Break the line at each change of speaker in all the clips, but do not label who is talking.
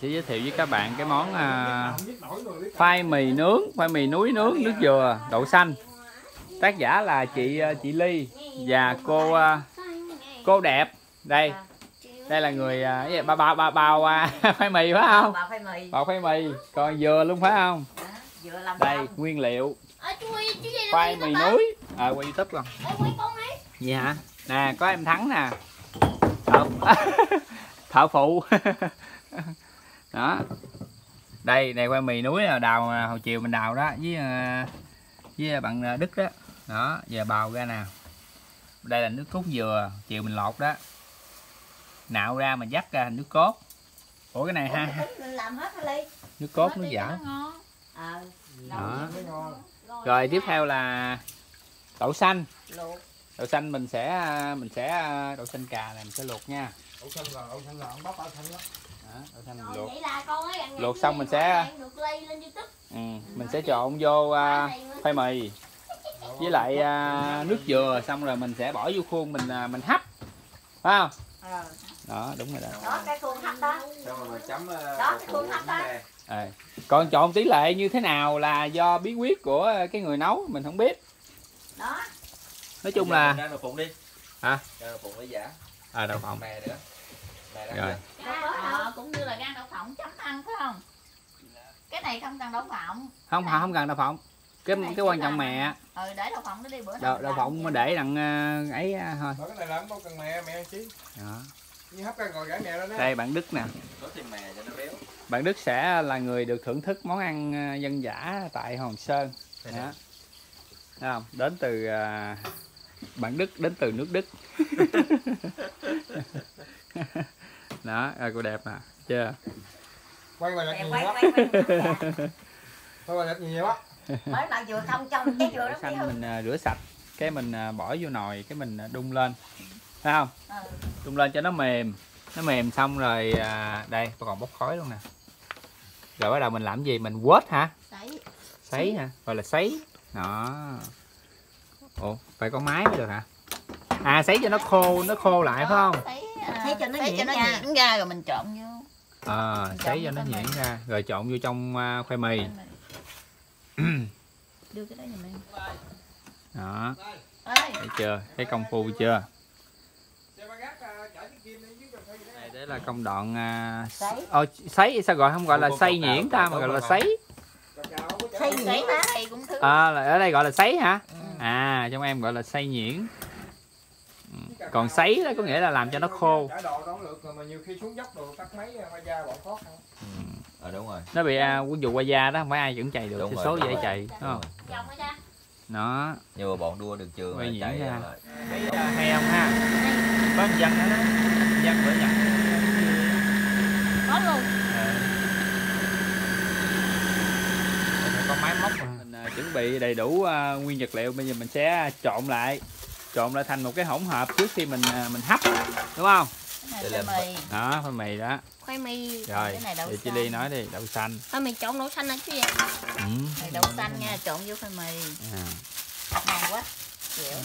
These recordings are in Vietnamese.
sẽ giới thiệu với các bạn cái món à, khoai mì nướng khoai mì núi nướng nước dừa đậu xanh. Tác giả là chị à, chị Ly và cô à, cô đẹp. Đây đây là người à, cái gì, bao à, khoai mì phải không?
Bào khoai mì.
Còn dừa luôn phải không?
Làm
đây nguyên liệu.
Đi
mì núi. À quay youtube không
Ê, quay con đi.
gì hả nè có em thắng nè. Thợ, thợ phụ đó. Đây này khoai mì núi đào à, hồi chiều mình đào đó với à, với bạn à, đức đó. Đó giờ bào ra nào đây là nước cốt dừa chiều mình lột đó. Nạo ra mình dắt ra thành nước cốt. Ủa cái này
Ủa,
ha
mình làm hết Ly?
nước cốt nước
đi
giả
cho nó ngon.
Ờ.
Đó.
lâu
rồi tiếp theo là đậu xanh.
Luộc.
Đậu xanh mình sẽ mình sẽ đậu xanh cà này mình sẽ luộc nha.
Đậu xanh là đậu xanh là ông bóc đậu xanh đó.
Rồi,
luộc
vậy là con ấy ăn
Luộc xong mình sẽ-
ăn được lây lên YouTube.
ừ, mình sẽ trộn vô à, khoai mì với lại à, nước dừa xong rồi mình sẽ bỏ vô khuôn mình à, mình hấp phải không
Ờ.
đó đúng rồi đó
đó cái khuôn hấp đó
Xong rồi mình chấm
Đó, cái khuôn hấp đó.
à. còn trộn tỷ lệ như thế nào là do bí quyết của cái người nấu mình không biết
đó
nói chung là
đậu phụng đi.
Hả?
Ra đậu phụng với giả.
à đậu phộng
Mè nữa. Đã
rồi
ờ, cũng như là gan đậu phộng chấm ăn phải không? Cái này không cần đậu phộng.
không không không cần đậu phộng cái
Cái
cái quan trọng mẹ
Ừ để đậu phộng nó đi bữa nào
đậu, đậu phộng mà để đặng à, ấy à, thôi
cái này làm không cần mè, mè chứ.
đó.
Như hấp ra rồi gãi mè lên đó.
đây bạn đức nè
Có thêm mè cho nó béo.
bạn đức sẽ là người được thưởng thức món ăn dân dã tại hòn sơn đó. Thấy không đến từ bạn đức đến từ nước đức đó rồi cô đẹp nè chưa?
Quay bài
Mẹ
lật nhiều
quay
quá.
quay quay
Quay bài lật nhiều quá.
mới mà vừa không trong cái vừa nó
xanh mình à, rửa sạch cái mình à, bỏ vô nồi cái mình à, đun lên. Thấy không?
Ừ.
đun lên cho nó mềm. Nó mềm xong rồi à, đây còn bốc khói luôn nè. Rồi bắt đầu mình làm gì? Mình quết hả?
Đấy.
sấy hả? Gọi là sấy. Đó. Ủa phải có máy mới được hả? À sấy cho nó khô nó khô lại phải không
Thấy, à,
Thấy cho nó
thấy
nhuyễn
cho nó
ra.
nhuyễn ra rồi mình trộn vô.
à,
Mình
sấy cho nó nhuyễn ra rồi trộn vô trong à, khoai mì
Đưa cái đó giùm em.
đó
Ê,
thấy chưa thấy công phu chưa đây đấy là công đoạn à,
Sấy.
Sao gọi không gọi là
cột
nhuyễn ta mà gọi là sấy
không?
nhuyễn
Đấy
hả?
đây cũng thứ.
à, là ở đây gọi là sấy hả
Ừ.
à trong em gọi là sấy nhuyễn còn sấy đó có nghĩa là làm cho nó khô
Chở đồ đón lượt rồi mà nhiều khi xuống dốc đồ tắt máy quay da bọn khó khăn.
Ờ đúng rồi.
nó bị à, quân dụ qua da đó không phải ai vẫn chạy được
Đúng
thì
rồi,
số
rồi.
chạy đúng không nó
Nhưng mà bọn đua đường trường
Quay
chạy
ra.
rồi.
hay không ha có một dân đó đó dân bữa nhận
Có luôn.
phải có máy móc mình à, chuẩn bị đầy đủ à, nguyên vật liệu bây giờ mình sẽ trộn lại trộn lại thành một cái hỗn hợp trước khi mình à, mình hấp đúng không
làm
khoai mì.
đó khoai mì đó
Khoai mì.
rồi
Cái này đậu
thì ly nói đi đậu xanh
Khoai mì trộn đậu xanh hả chú vậy?
ừ.
Này đậu xanh nha, trộn vô khoai mì.
à.
Ngon quá. Kiểu.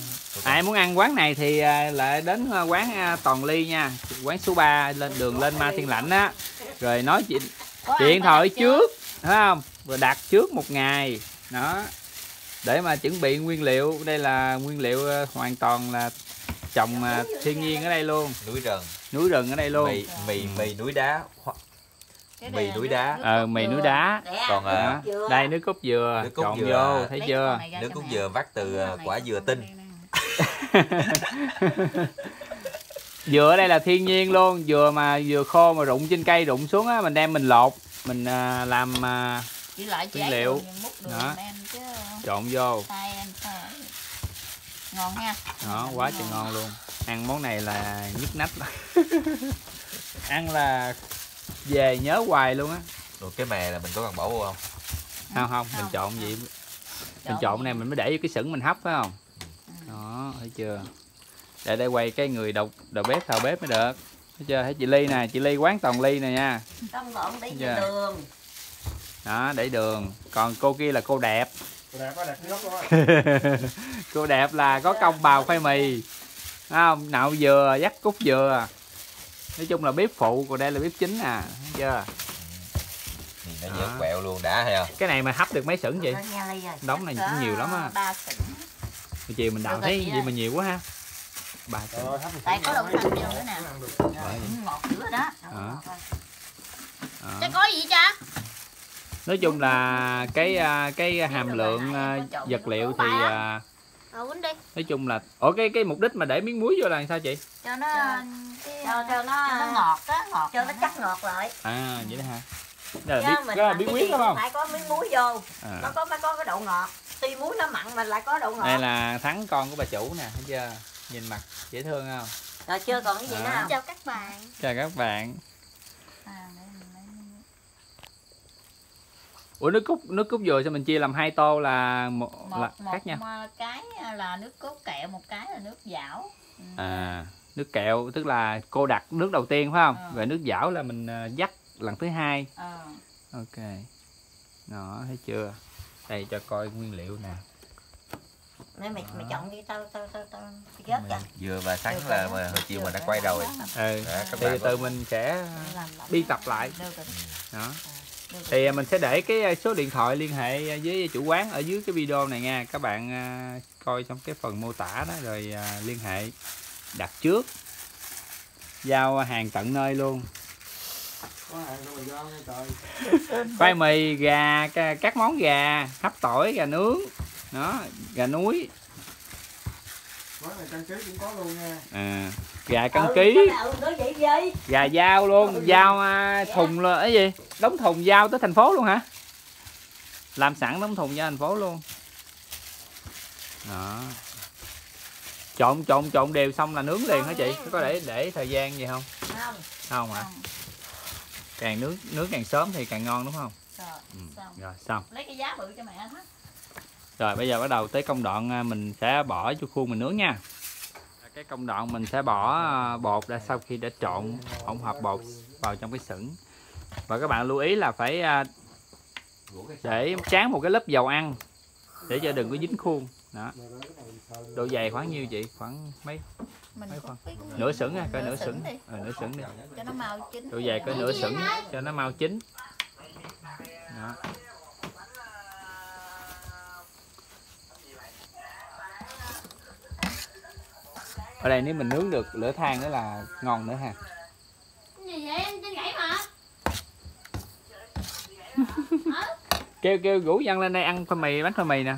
ai muốn ăn quán này thì à, lại đến à, quán toàn ly nha quán số 3 lên đường lên ma thiên lãnh á rồi nói chuyện điện thoại trước thấy không rồi đặt trước một ngày đó để mà chuẩn bị nguyên liệu đây là nguyên liệu ờ, hoàn toàn là trồng ờ, thiên nhiên ở đây luôn.
Núi rừng,
núi rừng ở đây luôn.
Mì mì mì núi đá, mì
là
núi đá.
ờ mì núi đá.
Còn, à,
đây nước cốt dừa.
Nước cốt
trộn
dừa.
vô thấy chưa?
nước cốt dừa vắt từ ờ, quả dừa tinh.
dừa ở đây là thiên nhiên luôn. Dừa mà dừa khô mà rụng trên cây rụng xuống á mình đem mình lột. Mình làm
Chỉ lại ấy
liệu. Đó.
em chứ
trộn vô.
Ngon nha.
Đó quá trời ngon. luôn. Ăn món này là nhức nách ăn là về nhớ hoài luôn á.
Rồi cái mè là mình có cần bỏ vô không?
không không mình trộn gì? Mình trộn này mình mới để vô cái sửng mình hấp phải không? Đó thấy chưa? Để đây quay cái người đầu đầu bếp thầu bếp mới được. Thấy chưa? Thấy chị ly nè chị ly quán toàn ly nè nha.
Trong gọn để vô đường
đó để đường. Còn cô kia là cô đẹp.
Cô đẹp
cô là có công bào khoai mì. Thấy không? Nạo dừa dắt cút dừa. Nói chung là bếp phụ còn đây là bếp chính nè thấy chưa?
Thì nó dẻo quẹo luôn đã hay không?
Cái này mà hấp được mấy sửng chị
Nó nghe ly rồi.
đống này cũng nhiều lắm á. chiều mình đào thấy
chị
gì mà nhiều quá ha. Ba sửng.
Tại có đậu xanh vô nữa nè. Ừ, ngọt dữ rồi đó.
Đó. Đó.
Chứ có gì cha
nói chung là cái à, cái hàm lượng à, vật liệu thì à,
Ờ
nói chung là ở cái cái mục đích mà để miếng muối vô là sao chị
Cho nó cái,
Cho, cho nó,
cho nó ngọt á ngọt
cho nó chắc ngọt lại.
à vậy đó hả đó là biết
mình
đó là bí quyết đúng không
Phải có miếng muối vô.
à.
Nó có phải có cái độ ngọt. Tuy muối nó mặn mà lại có độ ngọt.
đây là thắng con của bà chủ nè thấy chưa nhìn mặt dễ thương không
Rồi chưa còn cái gì nữa
À.
không?
Chào các bạn
chào các bạn
à, để mình lấy miếng.
Ủa nước cốt nước cốt dừa sao mình chia làm hai tô là một,
một,
là
một
khác nhau?
mà cái là nước cốt kẹo một cái là nước dảo Ừ.
à nước kẹo tức là cô đặt nước đầu tiên phải không?
Ờ.
rồi nước dảo là mình à, dắt lần thứ hai.
Ờ.
ok. Đó thấy chưa? Đây cho coi nguyên liệu nè.
Nên mày, mày chọn đi tao tao tao tao gớt cho.
vừa và sắn là mà hồi chiều mình đã quay rồi.
ừ.
Đó, các bạn
từ mình sẽ biên tập lại. Đó.
Rồi.
Thì mình sẽ để cái số điện thoại liên hệ với chủ quán ở dưới cái video này nha. Các bạn à, coi trong cái phần mô tả đó rồi à, liên hệ đặt trước. Giao hàng tận nơi luôn. Khoai mì gà các món gà hấp tỏi gà nướng đó gà núi
này căn ký cũng có luôn nha.
à, gà cân
Ừ,
ký.
Ừ, nói vậy vậy.
gà dao luôn dao à, thùng là cái gì? Đóng thùng dao tới thành phố luôn hả? Làm sẵn đóng thùng ra thành phố luôn. Đó. Trộn trộn trộn đều xong là nướng liền hả chị? Có để để thời gian gì không?
Không.
không hả? Càng nướng nướng càng sớm thì càng ngon đúng không?
Rồi,
ừ.
xong.
rồi xong.
Lấy cái giá bự cho mẹ hết
rồi bây giờ bắt đầu tới công đoạn à, mình sẽ bỏ vô khuôn mình nướng nha. Cái công đoạn mình sẽ bỏ à, bột ra sau khi đã trộn hỗn hợp bột vào trong cái sửng. Và các bạn lưu ý là phải à, để tráng một cái lớp dầu ăn để cho đừng có dính khuôn. Đó. Độ dày khoảng nhiêu chị khoảng mấy?
Mình
Mấy
cái
nửa sửng à coi nửa sửng ờ, nửa sửng đi.
Cho nó mau chín.
Độ dày có nửa sửng cho nó mau chín. Đó. Ở đây nếu mình nướng được lửa than nữa là ngon nữa ha.
Gì vậy? Em trên gãy mà.
Kêu kêu rủ dân lên đây ăn khoai mì bánh khoai mì nè.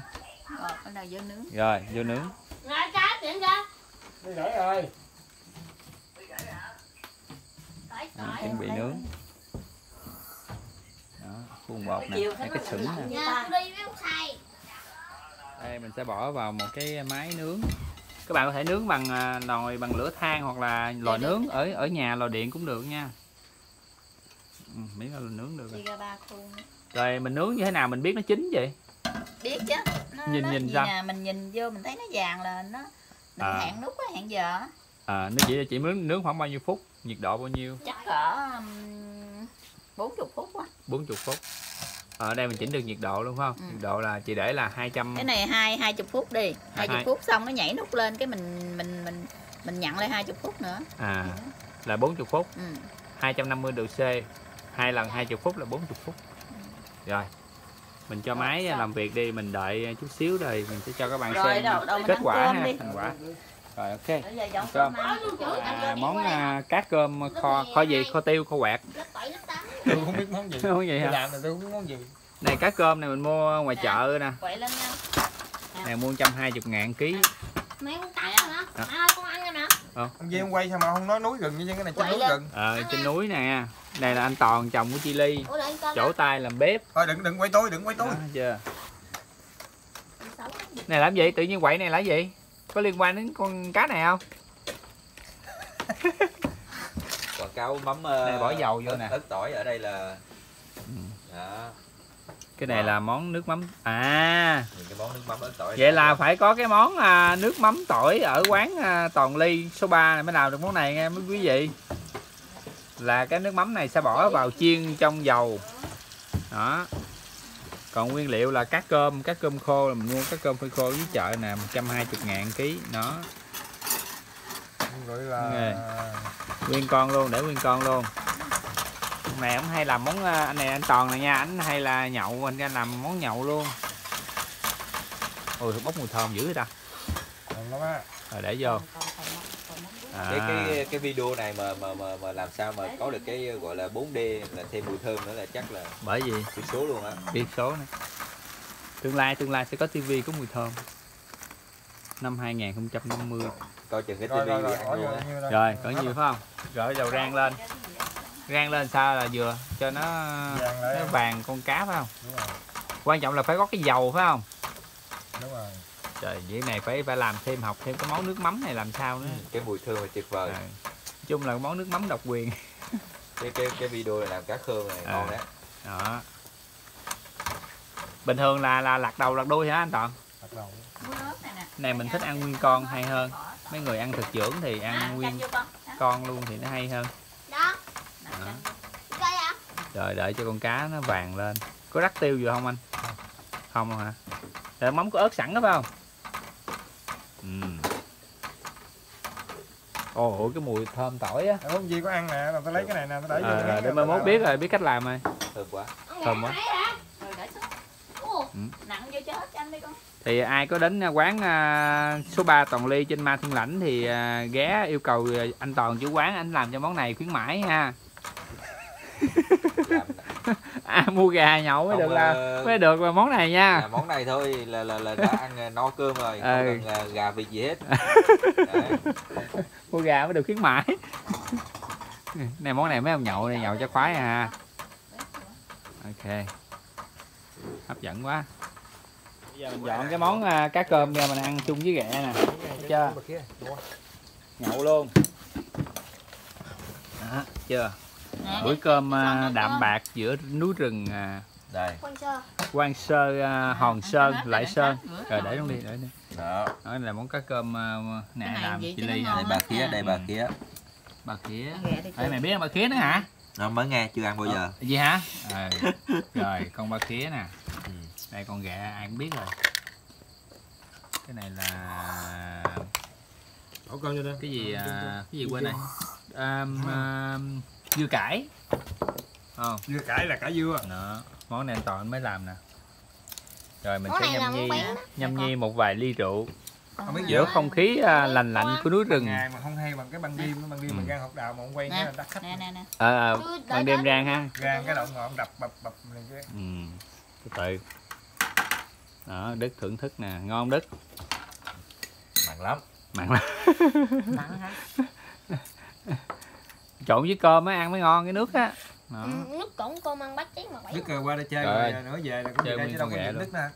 Rồi bắt đầu vô nướng?
Rồi vô nướng.
Rồi cá chuyển ra.
Đi gãy rồi.
đó, chuẩn bị nướng. đó khuôn bột nè
thấy
cái sửng nè.
Xài
đây mình sẽ bỏ vào một cái máy nướng các bạn có thể nướng bằng à, nồi bằng lửa than hoặc là lò
Dạ,
nướng ở ở nhà lò điện cũng được nha ừ, miễn là nướng được rồi.
ra
rồi mình nướng như thế nào mình biết nó chín vậy
biết chứ nó,
Nhìn-
nó
nhìn sao?
nè mình nhìn vô mình thấy nó vàng là nó mình
À.
hẹn nút á hẹn giờ á.
à nó chỉ chỉ nướng nướng khoảng bao nhiêu phút nhiệt độ bao nhiêu
chắc cỡ um, 40 phút quá
40 phút ở đây mình chỉnh được nhiệt độ luôn phải không?
Ừ.
nhiệt độ là chị để là 200
cái này hai hai chục phút đi. Hai chục phút xong nó nhảy nút lên cái mình mình mình mình nhận lại hai chục phút nữa.
À là 40 phút.
Ừ.
250 độ C. Hai lần 20 phút là 40 phút. Rồi mình cho máy làm việc đi mình đợi chút xíu rồi mình sẽ cho các bạn
rồi
xem
đâu đâu
kết quả ha thành quả rồi ok. Cơm. à, món à, cá cơm kho kho gì? Kho tiêu kho quẹt.
Tôi không biết món gì.
vậy
Tôi
hả?
Làm là tôi không biết món gì.
này cá cơm này mình mua ngoài
Dạ.
chợ nè.
nha.
Này mua 120 ngàn ký.
Mẹ con cắt
Dạ.
rồi hả?
Dạ.
À, con ăn rồi nè.
Ông Duy ông quay sao mà không nói núi rừng như cái này trên núi rừng.
ờ trên núi nè. Này là anh toàn chồng của chi ly.
Con
chỗ tay làm bếp.
Thôi đừng đừng quay tôi, đừng quay tôi.
đó, chưa. Này làm gì? Tự nhiên quậy này là gì có liên quan đến con cá này không?
Quảng cáo mắm ờ,
Này bỏ dầu vô nè.
ớt tỏi ở đây là
Ừ.
đó.
Cái này là món nước mắm à.
Cái món nước mắm ớt tỏi
vậy là phải có cái món à, nước mắm tỏi ở quán à, toàn ly số 3 này mới làm được món này nghe mấy quý vị. Là cái nước mắm này sẽ bỏ vào chiên trong dầu. Đó còn nguyên liệu là cá cơm cá cơm khô là mình mua cá cơm phơi khô dưới chợ nè 120 ngàn ký đó.
Gọi là
nguyên con luôn để nguyên con luôn. Này ông hay làm món à, anh này anh toàn này nha anh hay là nhậu anh ra làm món nhậu luôn. Ôi bốc mùi thơm dữ vậy ta.
Lắm á.
Rồi để vô à,
cái cái cái video này mà mà mà, mà làm sao mà có được cái gọi là 4D là thêm mùi thơm nữa là chắc là
bởi vì
tuyệt số luôn á.
biên số này tương lai tương lai sẽ có tivi có mùi thơm. Năm 2050
coi chừng cái
rồi
tivi
rồi rồi đây
rồi. Có nhiều phải không? Rồi dầu rang lên. Rang lên sao là vừa? Cho nó nó vàng con cá phải không?
Đúng rồi.
Quan trọng là phải có cái dầu phải không?
Đúng rồi
trời vậy này phải phải làm thêm học thêm cái món nước mắm này làm sao nữa.
Cái mùi thơm là tuyệt vời.
Nói chung là món nước mắm độc quyền.
Cái cái cái video này làm cá khơm này
À.
ngon đấy.
đó. Bình thường là là lạc đầu lạc đuôi hả anh toàn?
Bắt đầu.
Này
mình thích ăn nguyên con hay hơn. Mấy người ăn thực dưỡng thì
À,
ăn nguyên
con.
Luôn thì nó hay hơn.
Đó, à.
rồi đợi cho con cá nó vàng lên. Có rắc tiêu vừa không anh? Không. Đâu hả? Để mắm có ớt sẵn đó phải không ừ. ồ cái mùi thơm tỏi á
không gì có ăn nè tôi lấy cái này nè tôi để vô
à,
cái
để mai mốt biết rồi biết cách làm rồi
thơm quá
Thơm quá.
Rồi.
Ủa,
Nặng vô cho hết chanh đi con.
thì ai có đến à, quán à, số 3 Toàn Ly trên Ma Thiên Lãnh thì à, ghé yêu cầu anh Toàn chủ quán anh làm cho món này khuyến mãi ha à, mua gà nhậu mới
Không,
được là
ờ,
mới được là món này nha.
À, món này thôi là là là đã ăn ờ, no cơm rồi không
Ừ.
cần ờ, gà vịt gì hết.
Mua gà mới được khuyến mãi. Này món này mấy ông nhậu này nhậu cho khoái à. Ok. Hấp dẫn quá. Bây giờ mình dọn cái món cá cơm ra mình ăn chung với ghẹ nè. Chưa? nhậu luôn. Đó chưa bữa cơm à, đạm bạc giữa núi rừng à,
đây
Quan sơ.
Quan Sơ, à, Hòn Sơn, Lại Sơn. Rồi để luôn đi, để đi.
đó
Đó là món cá cơm nè làm
vậy
chị
cho
Ly
đây bà khía đây bà
Ừ.
khía
Bà khía. Đây mày biết bà khía nữa hả?
nó mới nghe chưa ăn bao giờ
Gì hả? Rồi, rồi con bà khía nè.
Ừ.
Đây con ghẹ ai cũng biết rồi. Cái này là
Ổ cơm vô đây
cái gì à, cái gì quên đây. Dưa cải. Không,
dưa cải là cải dưa
đó. Món này anh Toàn mới làm nè. Rồi mình
Món
sẽ nhâm nhi nhâm nhi một vài ly rượu
không biết
giữa không khí à, lành lạnh của núi rừng.
ngày mà không hay bằng cái băng đêm cái băng đêm
Ừ.
mình gan hột đào mà ông quay là đắt khách
Nè nè nè.
À, ban đêm rang ha.
gan cái động ngọn đập bập bập này kia
Ừ, từ từ. Đó, Đức thưởng thức nè, ngon Đức.
mặn lắm
Mặn lắm.
mặn hả
Trộn với cơm mới ăn mới ngon cái nước á. Đó.
Ừ, nước cổng cô mang bát chén mà bảy.
Đức ờ, qua đây chơi
Rồi.
rồi nữa về là cũng
Chơi
đây
nguyên
chứ đâu có
luôn.
Đức nè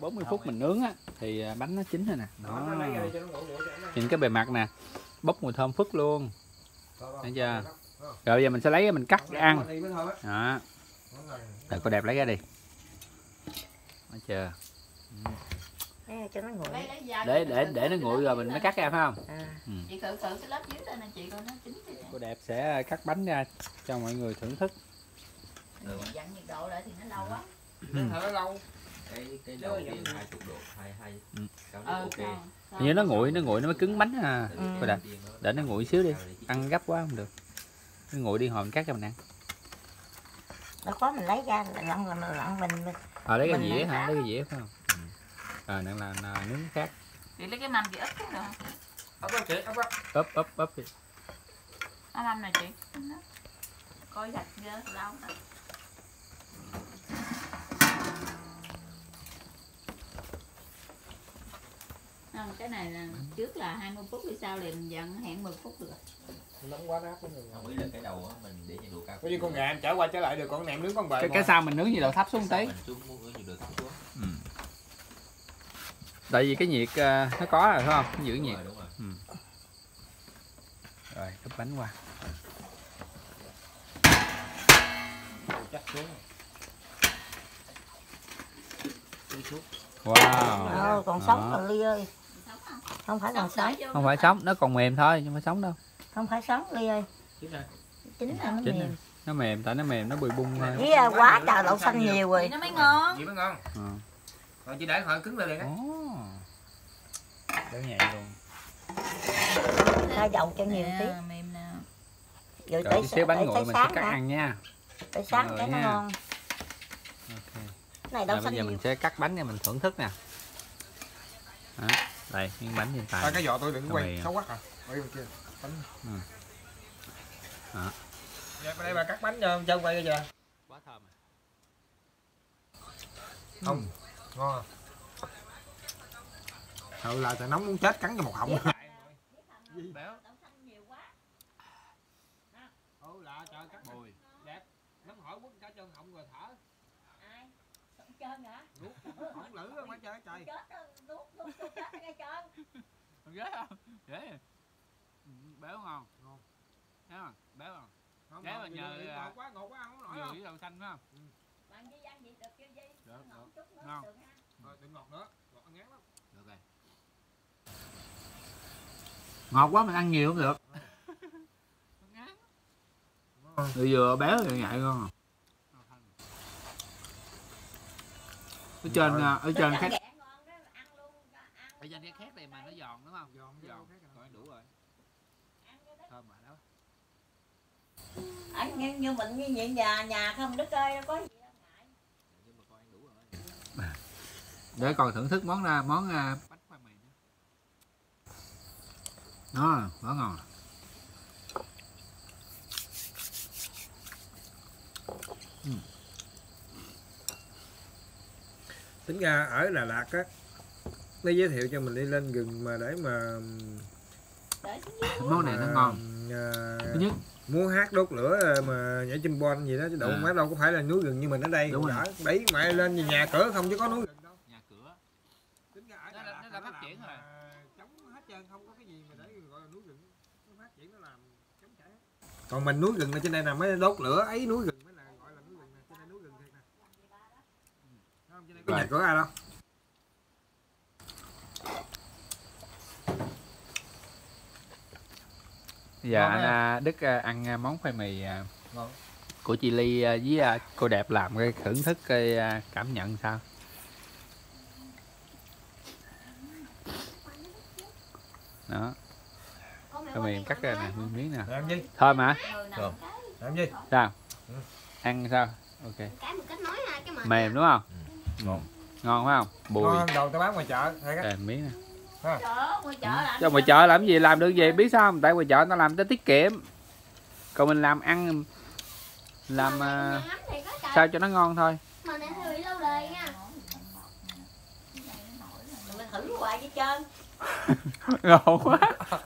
40 phút mình nướng á thì à, bánh nó chín rồi nè. Đó. Nhìn cái bề mặt nè. Bốc mùi thơm phức luôn. Thấy chưa? Rồi bây giờ mình sẽ lấy mình cắt để ăn. Đó.
Rồi.
Rồi cô đẹp lấy ra đi. Thấy chưa?
Thế cho nó nguội
Để để để nó nguội rồi mình mới cắt ra phải không?
à.
Chị thử thử cái lớp dưới đây nè chị coi nó chín.
Cô đẹp sẽ cắt bánh ra cho mọi người thưởng thức.
Dặn nhiệt độ lại thì nó lâu quá.
Nó thở lâu
cái cái đầu tiên hai chục độ hai hai
Ừ.
Ờ,
ok
như nó nguội, nó nguội nó mới cứng bánh à.
Ừ.
Cô đẹp. Để nó nguội xíu đi. Ăn gấp quá không được. Nó nguội đi hồi mình cắt cho mình ăn.
nó có mình lấy ra lặn lặn lặn mình mình-
Ờ lấy cái
Mình
dĩa
lấy
hả? Lấy cái dĩa phải không? Rồi nặng là, là nướng khác.
Chị lấy cái mâm chị ấp xuống được không?
ấp á chị ấp á
ấp ấp ấp đi.
Cái mâm này chị. Coi gạch ghê lâu đó. Không, cái này là trước là 20 phút thì sau liền dặn hẹn 10 phút được.
nóng quá đáp luôn
không nghĩ là cái đầu á mình để nhiệt độ cao
có như con gà em trở qua trở lại được con nệm nướng con bậy
cái cái sau mình nướng nhiệt độ thấp xuống tí
mình xuống muốn nhiệt độ thấp xuống.
Tại vì cái nhiệt à, nó có rồi phải không? Nó giữ
đúng
nhiệt
rồi đúng rồi.
Rồi cấp bánh qua.
Chắc xuống
wow.
Ờ, còn sống rồi ly ơi.
Sống không?
không phải còn sống.
Không phải sống nó còn mềm thôi chứ không phải sống đâu.
Không phải sống ly ơi. Chính là nó
Chín
mềm.
nó mềm tại nó mềm nó bùi bung thôi.
Với quá trời đậu xanh nhiều rồi.
Nó mới ngon.
Vậy mới ngon
ừ.
còn chỉ để hồi cứng lên liền á
Béo nhạy luôn.
Ra dầu cho nhiều tí.
Nè, mềm nè.
rồi tới
tí xíu bánh
tới-
nguội
tới
mình sẽ
sáng
cắt ăn nha.
Tại sáng cái nó
nha.
ngon. Này
Rồi,
đâu
bây giờ mình sẽ cắt bánh để mình thưởng thức nè. Đó. đây miếng bánh trên tay.
À, cái vỏ tôi đừng quay xấu quá à. Quay bên kia bánh.
Ừ. Đó.
Dạ, đây bà cắt bánh cho chân quay kìa
quá thơm. À.
không ngon à Thật là trời nóng muốn chết cắn cho một họng.
Béo
ừ lạ trời cắt
bùi
đẹp. Nóng hỏi quất cả chân họng rồi thở.
Ai? Trơn hả?
Nuốt hỏng lử quá trời trời.
Chết nuốt nuốt nuốt chết trơn
ghế không? Ghế Ừ, béo ngon
Ngon.
Thấy không? Béo không?
Không
mà
gì
nhờ,
ngọt quá ngọt quá ăn không nổi không
với đậu xanh phải không?
Bạn với ăn gì được kêu gì
Được,
Ngọt
được. Ngon.
được ha.
Rồi đừng ngọt nữa. Ngọt ăn ngán lắm.
Được rồi ngọt quá mình ăn nhiều không được. Vừa vừa béo vừa ngon ở trên à, ở trên
Cái
khác
ghẹ ngon đó ăn luôn ăn.
Ở trên cái khác này mà nó giòn đúng không?
Giòn
giòn. Rồi đủ rồi.
Ăn cái đó.
thơm mà đó.
Anh như, như mình như vậy nhà nhà không Đức ơi đâu có gì đâu ngại.
Nhưng mà con ăn đủ rồi. Để còn thưởng thức món ra món à, bánh khoai mì nữa đó quá ngon.
Tính ra ở Đà Lạt á nó giới thiệu cho mình đi lên rừng mà để mà
món này nó ngon.
à,
thứ nhất.
muốn hát đốt lửa mà nhảy chim bon gì đó chứ đâu
À.
má đâu có phải là núi rừng như mình ở đây.
Đúng rồi.
đấy mẹ lên nhà cửa không chứ có núi rừng đâu
nhà cửa
tính ra ở
Nó
Đà
đã-
Lạt
nó
là
đã phát
làm,
triển rồi.
à, chống hết trơn không có cái gì mà để gọi là núi rừng nó phát triển nó làm chống chảy hết. Còn mình núi rừng ở trên đây là mới đốt lửa ấy núi rừng mới là gọi là núi rừng nè trên đây núi rừng thiệt nè không? trên đây có
Rồi.
nhà cửa ai đâu Ngon
anh à, Đức à, ăn à, món khoai mì à,
Ngon.
của chị Ly à, với à, cô đẹp làm cái thưởng thức cái à, cảm nhận sao đó Mì
đây
cắt ra nè miếng nè.
Làm gì
thơm hả?
Nào
Không.
cái
làm gì
sao?
Ừ.
ăn sao? Ok.
Cái một cách nói ha cái mà
mềm đúng không?
Ngon.
ngon phải không? Bùi.
ngon đầu tao bán ngoài chợ
Đây, miếng nè.
Chợ ngoài chợ
ngoài chợ làm gì làm được gì biết sao không? Tại ngoài chợ nó làm cho tiết kiệm. Còn mình làm ăn làm
Mà thì trời.
sao cho nó ngon thôi.
Mà này hơi bị lâu đời nha.
Mình thử hoài với trơn
ngon quá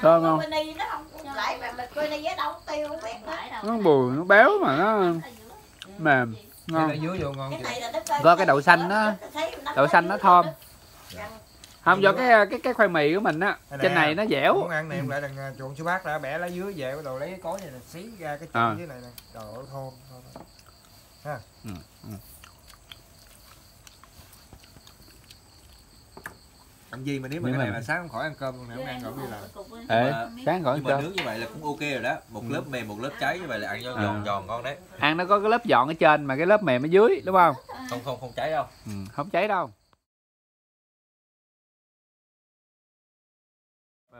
Thơm không? bên nó không lại mà mình coi đây với đâu tiêu không biết nữa.
Nó bùi nó béo mà nó mềm ngon. Có cái đậu xanh đó. Đậu xanh nó thơm.
Răng
không do cái cái cái khoai mì của mình á trên này nó dẻo.
muốn ăn này em lại đừng à, chuộng sư bát ra bẻ lá dưới về bắt đầu lấy cái cối này xí ra cái
À.
chân dưới này nè. Trời ơi thơm thơm. ha
Ừ, ừ.
Ăn gì mà nếu mà
Nhưng
cái
mà-
này là sáng không khỏi ăn cơm luôn nè không ăn rồi đi làm
Ê,
Mà-
sáng khỏi
nhưng mà
cơm.
nướng như vậy là cũng ok rồi đó. Một lớp mềm một lớp cháy như vậy là ăn cho
À.
giòn giòn ngon đấy.
Ăn nó có cái lớp giòn ở trên mà cái lớp mềm ở dưới đúng không?
Không không không cháy đâu.
Ừ, không cháy đâu.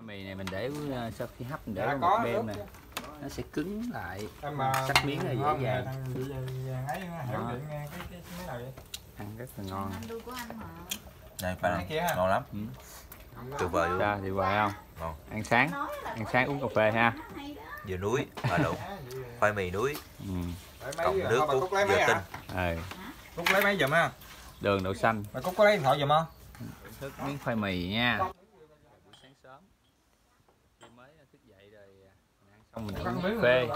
Mì này mình để uh, sau khi hấp mình để
Dạ,
một đêm nè nó sẽ cứng lại.
Mà
Sắc miếng này dễ dàng.
cái cái nào vậy?
Ăn rất là ngon
mà
này phải
ha.
ngon lắm.
Ừ.
tuyệt vời luôn.
Thì vậy không?
Ngon.
ăn sáng. Ăn sáng uống cà phê ha.
dừa núi mà lộn khoai mì núi.
Ừ.
Cộng
mấy
nước
bà
cốt
Cúc lấy
dừa
mấy
tinh.
À
ừ.
Cúc lấy mấy giùm ha.
Đường đậu xanh.
Bà Cúc có lấy điện thoại giùm không?
Thức miếng khoai mì nha. Buổi sáng sớm. Khi mới thức dậy rồi mình ăn xong mình uống cà phê.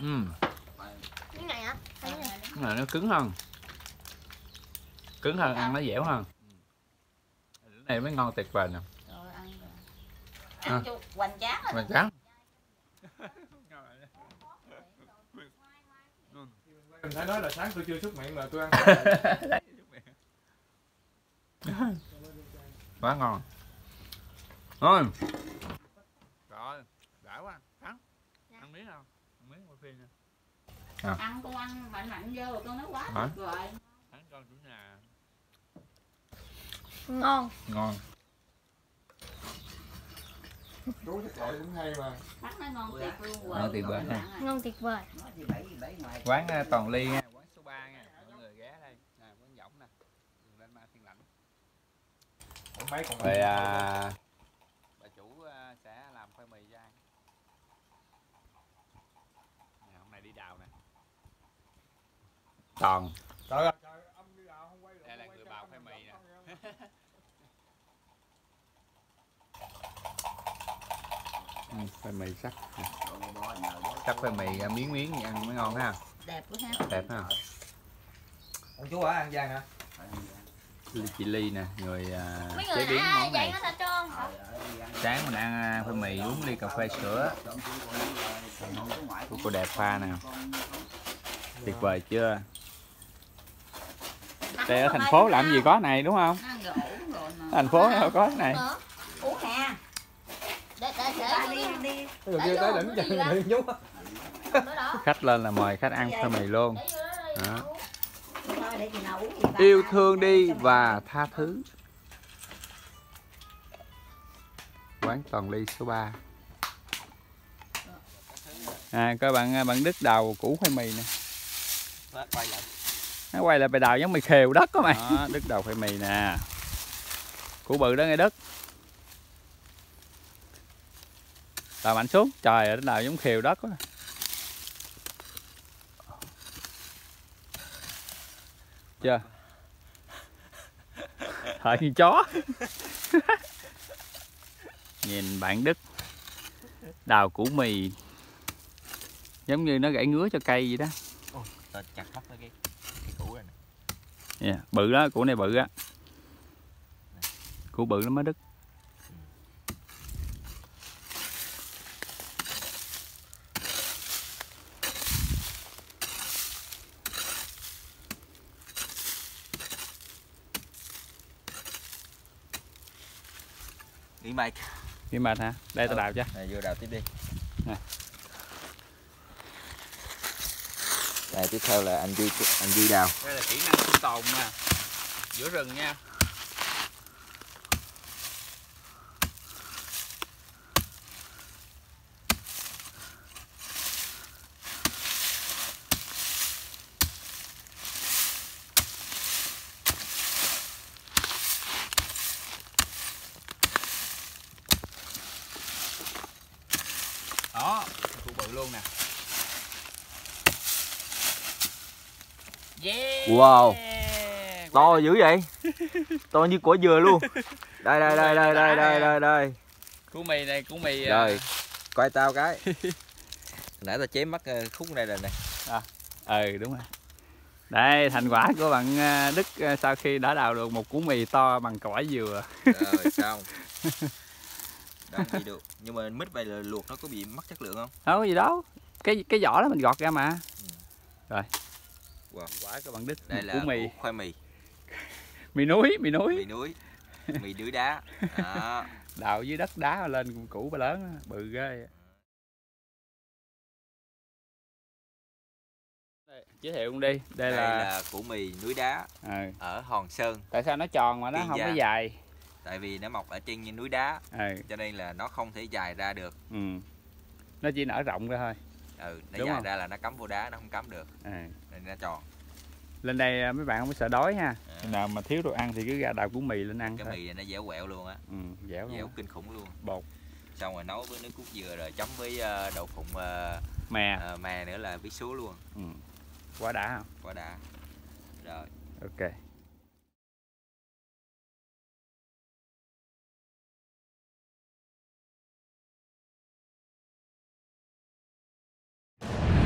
ừ.
cái này hả Cái này.
cái này nó cứng hơn cứng hơn ăn nó dẻo hơn. Cái này mới ngon tuyệt vời nè.
Rồi ăn
ăn cho hoành tráng
mình
phải nói là sáng tôi chưa xúc miệng mà tôi ăn.
Quá ngon. Thôi. Rồi đã quá ăn ăn miếng không? Ăn miếng qua phim nè.
Ăn con ăn mạnh mạnh vô rồi con nói quá tuyệt rồi
ăn con chủ nhà
ngon.
Ngon.
Chú thích gọi cũng hay mà.
Ngon tuyệt luôn.
Ngon tuyệt vời
ngon. Tuyệt vời
quán ờ, toàn ly nha. Quán số 3 nha. Mọi người ghé đây. Nè quán võng nè. Đường lên ma thiên lãnh.
Mấy còn
rồi à, bà chủ à, sẽ làm khoai mì cho ăn nè, hôm nay đi đào nè. Toàn.
Trời ơi
khoai mì sắc. Chắc khoai mì à, miếng miếng vậy ăn mới ngon ha.
Đẹp quá ha.
Đẹp ha.
Ông chú ở an giang hả?
Chị ly nè người à,
mấy
chế
người
biến món này. sáng mình ăn à, khoai mì uống ly cà phê sữa. Của cô đẹp pha nè. Tuyệt vời chưa để ở thành phố làm gì có này đúng không? Thành phố đâu có cái này. Khách lên là mời khách ăn sơ mì luôn.
Đó.
Yêu thương đi và tha thứ. Quán toàn ly số 3 à, coi bạn à, bạn đứt đầu củ khoai mì nè nó quay lại bài đào giống mì khều đất có mày. Đó, Đức đào khoai mì nè. Củ bự đó nghe Đức đào mạnh xuống. Trời ơi, đào giống khều đất quá. Chưa? Thời như chó. Nhìn bạn Đức. Đào củ mì. Giống như nó gãy ngứa cho cây vậy đó.
Tao chặt mất cái cái củ này nè.
Yeah. Bự đó, củ này bự á Củ bự lắm á Đức
nghỉ mày
Cái mệt hả? Đây tao
Ừ.
đào cho
này vô đào tiếp đi
Nè.
Đây, tiếp theo là anh duy anh duy đào.
Đây là kỹ năng sinh tồn nè, Giữa rừng nha.
Wow To dữ vậy To như quả dừa luôn Đây đây đây đây đây đây đây đây
Củ mì này củ mì à.
Rồi Coi tao cái Nãy tao chém mất ờ, khúc này rồi nè à,
Ừ đúng rồi đây thành quả của bạn ờ, Đức ờ, sau khi đã đào được một củ mì to bằng quả dừa.
Rồi xong. Đang gì được. Nhưng mà mít vậy là luộc nó có bị mất chất lượng không?
Không có gì đâu. Cái cái vỏ đó mình gọt ra mà. Ừ. Rồi,
Wow.
quả của bạn Đức
đây là
củ mì.
khoai mì.
Mì núi mì núi.
Mì núi mì núi đá. Đó.
Đào dưới đất đá lên củ ba lớn bự ghê giới thiệu luôn đi. Đây,
đây
là,
là củ mì núi đá
Ừ.
ở Hòn Sơn.
Tại sao nó tròn mà nó
Kiên
không có
Giang.
dài?
Tại vì nó mọc ở trên như núi đá
ừ,
cho nên là nó không thể dài ra được.
Ừ. nó chỉ nở rộng ra thôi
ừ nó
Đúng
dài
không?
ra là nó cắm vô đá nó không cắm được.
Ừ.
nên nó tròn.
Lên đây à, mấy bạn không có sợ đói ha?
À.
Khi nào mà thiếu đồ ăn thì cứ ra đào củ mì lên ăn
cái
thôi.
mì này nó dẻo quẹo luôn á.
Ừ, dẻo
dẻo
luôn.
kinh khủng luôn.
Bột.
Xong rồi nấu với nước cốt dừa rồi chấm với ờ, đậu phụng ờ,
mè.
ờ, mè nữa là bí số luôn.
Ừ. quá đã không?
Quá đã. Rồi.
Ok you